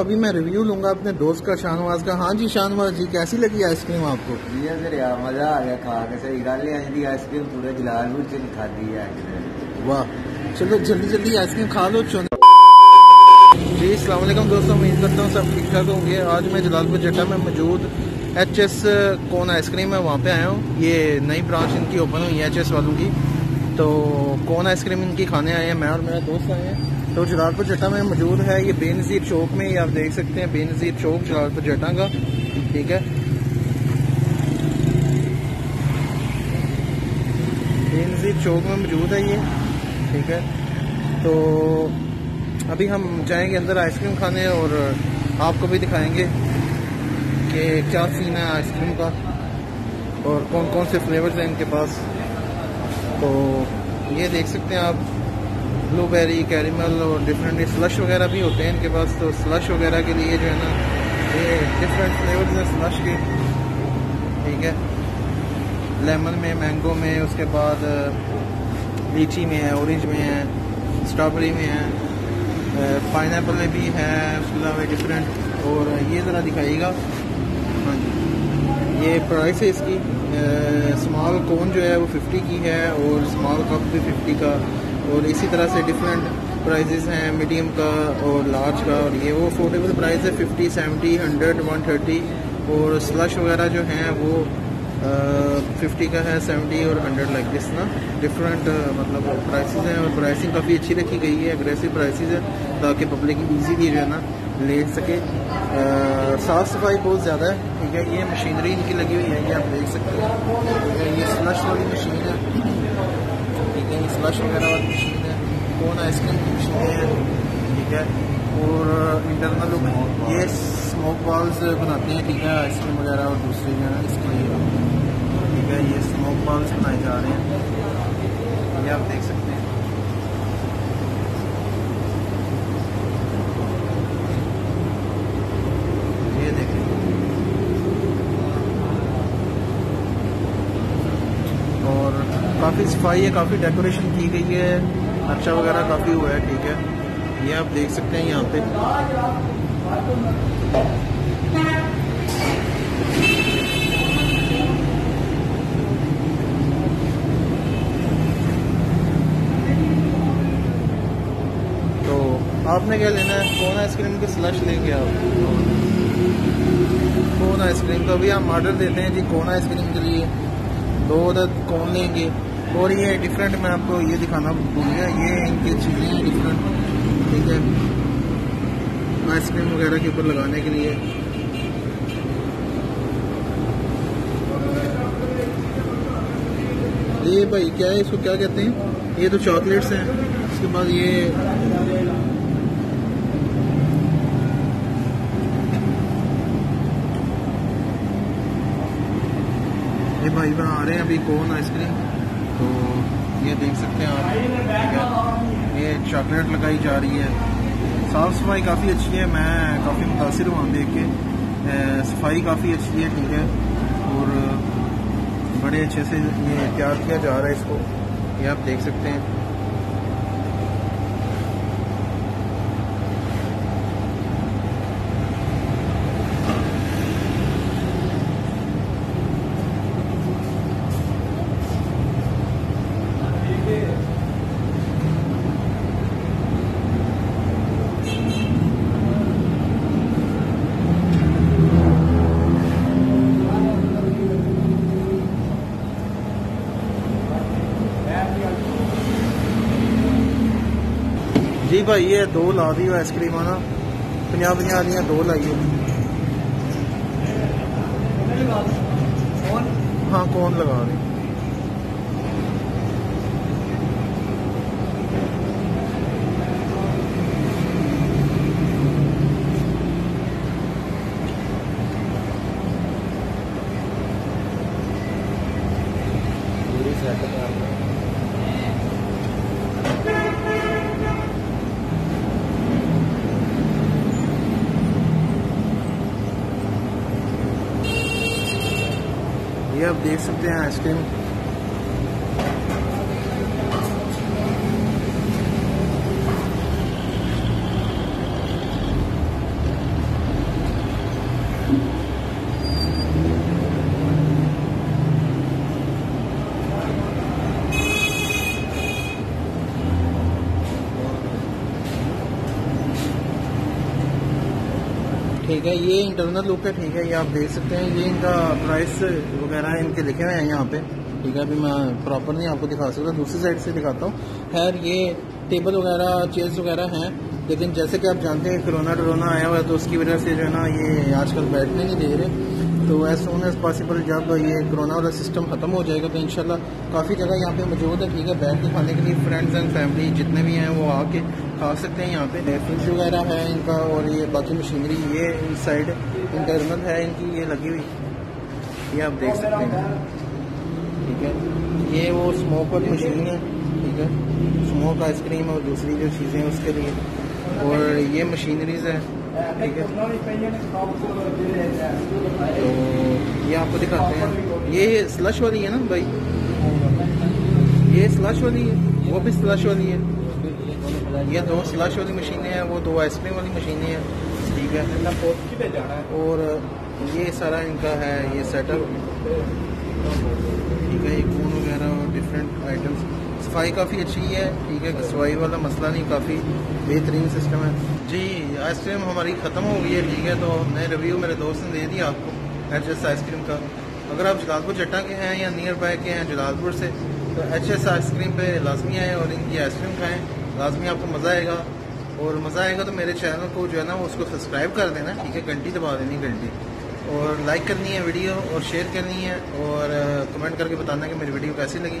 अभी मैं रिव्यू लूँगा अपने दोस्त का शाहनवाज का। हाँ जी शाहनवाज जी कैसी लगी आइसक्रीम आपको? ये सर यार मज़ा आ गया खा के। सही गल है आइसक्रीम पूरे जलालपुर च नहीं खाधी है। वाह चलो जल्दी जल्दी आइसक्रीम खा लो चलो। जी अलैक्म दोस्तों उम्मीद करता हूँ सब ठीक ठाक होंगे। आज मैं जलालपुर जट्टा में मौजूद एच एस कौन आइसक्रीम है वहाँ पे आया हूँ। ये नई ब्रांच इनकी ओपन हुई है एच एस वालों की। तो कौन आइसक्रीम इनकी खाने आए हैं? मैं और मेरा दोस्त आए हैं। तो जलालपुर जट्टा में मौजूद है। ये बेनज़ीर चौक में ये आप देख सकते हैं। बेनज़ीर चौक जलालपुर जट्टा का। ठीक है। बेनज़ीर चौक में मौजूद है ये। ठीक है। तो अभी हम जाएँगे अंदर आइसक्रीम खाने और आपको भी दिखाएँगे कि क्या सीन है आइसक्रीम का और कौन कौन से फ्लेवर्स हैं इनके पास। तो ये देख सकते हैं आप। ब्लूबेरी, कैरिमल और डिफरेंट स्लश वगैरह भी होते हैं इनके पास तो स्लश वगैरह के लिए जो है ना, ये डिफरेंट फ्लेवर्स हैं स्लश के। ठीक है। लेमन में मैंगो में, उसके बाद लीची में है ऑरेंज में है स्ट्रॉबेरी में है पाइन में भी है, उसके अलावा डिफरेंट और ये ज़रा दिखाइएगा। हाँ जी। ये प्राइस है इसकी। स्मॉल कोन जो है वो 50 की है और स्मॉल कप भी 50 का। और इसी तरह से डिफरेंट प्राइजेस हैं मीडियम का और लार्ज का। और ये वो अफोर्डेबल प्राइस है fifty seventy hundred one thirty और स्लश वगैरह जो हैं वो फिफ्टी का है सेवेंटी और हंड्रेड लाइक दिस ना। डिफरेंट मतलब प्राइसेस हैं और प्राइसिंग काफ़ी अच्छी रखी गई है अग्रेसिव प्राइसेस है, ताकि पब्लिक ईजीली जो है ना ले सके। साफ़ सफ़ाई बहुत ज़्यादा है, ठीक है? ये मशीनरी इनकी लगी हुई है, ये आप देख सकते हैं। ठीक है ये स्लश वाली मशीन है, ठीक है? ये स्लश वगैरह वाली मशीन है, कौन आइसक्रीम की मशीनें हैं, ठीक है? और इंटरनल ये स्मोक बॉल्स बनाते हैं, ठीक है? आइसक्रीम वगैरह और दूसरी जो है, इसके लिए। ठीक है? ये स्मोक बॉल्स बनाए जा रहे हैं। ये आप देख सकते हैं ये देखें और काफ़ी सफ़ाई है, काफ़ी डेकोरेशन की गई है अच्छा वगैरह काफ़ी हुआ है, ठीक है। ये आप देख सकते हैं यहाँ पे। तो आपने क्या लेना है? कौन आइसक्रीम की स्लश लेंगे आप? कौन आइसक्रीम का? भी हम ऑर्डर देते हैं जी, कौन आइसक्रीम के लिए? दो कौन लेंगे? और ये डिफरेंट मैं आपको ये दिखाना भूल गया, ये इनकी चीज़ें हैं डिफरेंट ठीक है? आइसक्रीम वगैरह के ऊपर लगाने के लिए। ये भाई, क्या है इसको क्या कहते हैं? ये तो चॉकलेट्स हैं उसके बाद ये ये भाई बना रहे हैं अभी, कौन आइसक्रीम ये देख सकते हैं आप। ठीक है? ये चॉकलेट लगाई जा रही है। साफ़ सफ़ाई काफ़ी अच्छी है। मैं काफ़ी मुतासर हुआ देख के। सफ़ाई काफ़ी अच्छी है, ठीक है? और बड़े अच्छे से ये तैयार किया जा रहा है इसको। ये आप देख सकते हैं। भाई ये दो ला दी आइसक्रीम ना पंजा पंजा दियाँ दो लाइए हाँ कौन लगा रही ये आप देख सकते हैं आइसक्रीम। ठीक है, ये इंटरनल लुक है, ठीक है, ये आप देख सकते हैं, ये इनका प्राइस वगैरह इनके लिखे हुए हैं यहाँ पे, ठीक है, अभी मैं प्रॉपर नहीं आपको दिखा सकता, दूसरी साइड से दिखाता हूँ। खैर, ये टेबल वगैरह चेयर्स वगैरह हैं, लेकिन जैसे कि आप जानते हैं कोरोना टोरोना आया हुआ है तो उसकी वजह से जो है ना, ये आजकल बैठने नहीं दे रहे। तो एज सोन एज पॉसिबल जब ये कोरोना वाला सिस्टम ख़त्म हो जाएगा तो इंशाल्लाह काफ़ी जगह यहाँ पे मौजूद है, ठीक है? बैठ के खाने के लिए फ्रेंड्स एंड फैमिली जितने भी हैं वो आके खा सकते हैं यहाँ पे। फ्रिज वगैरह है इनका और ये बाकी मशीनरी ये इस साइड इंटरनल है इनकी, ये लगी हुई। ये आप देख सकते हैं। ठीक है? ये वो स्मोक वाली मशीन है, ठीक है? स्मोक आइसक्रीम और दूसरी जो चीज़ें उसके लिए। और ये मशीनरीज है। तो ये आपको दिखाते हैं। ये स्लश वाली है ना भाई? ये स्लश वाली है। वो भी स्लश वाली है। ये दो स्लश वाली मशीनें हैं, वो दो आइसक्रीम वाली मशीनें हैं। ठीक है। और ये सारा इनका है, ये सेटअप ठीक है, ये कून वगैरह और डिफरेंट आइटम्स सफ़ाई काफ़ी अच्छी है, ठीक है सफ़ाई वाला मसला नहीं, काफ़ी बेहतरीन सिस्टम है। जी आइसक्रीम हमारी ख़त्म हो गई है, ठीक है तो मैं रिव्यू मेरे दोस्त ने दे दिया आपको एच एस आइसक्रीम का। अगर आप जलालपुर चट्टा के हैं या नियर बाय के हैं, जलालपुर से तो एच एस आइसक्रीम पे लाजमी आए और इनकी आइसक्रीम खाएँ। लाजमी आपको मज़ा आएगा। और मज़ा आएगा तो मेरे चैनल को जो है ना उसको सब्सक्राइब कर देना, ठीक है, घंटी दबा देनी, घंटी। और लाइक करनी है वीडियो और शेयर करनी है और कमेंट करके बताना कि मेरी वीडियो कैसी लगी।